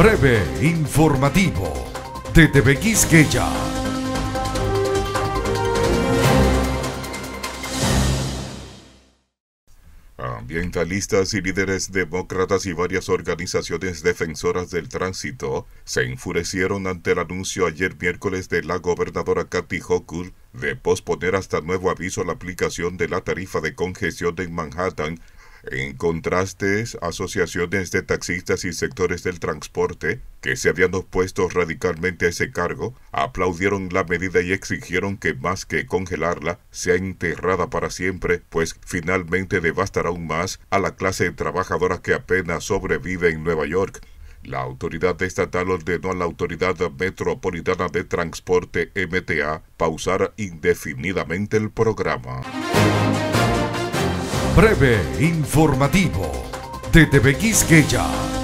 Breve informativo de TV Quisqueya. Ambientalistas y líderes demócratas y varias organizaciones defensoras del tránsito se enfurecieron ante el anuncio ayer miércoles de la gobernadora Kathy Hochul de posponer hasta nuevo aviso la aplicación de la tarifa de congestión en Manhattan en contraste, asociaciones de taxistas y sectores del transporte, que se habían opuesto radicalmente a ese cargo, aplaudieron la medida y exigieron que más que congelarla, sea enterrada para siempre, pues finalmente devastará aún más a la clase trabajadora que apenas sobrevive en Nueva York. La autoridad estatal ordenó a la Autoridad Metropolitana de Transporte MTA pausar indefinidamente el programa. Breve informativo de TV Quisqueya.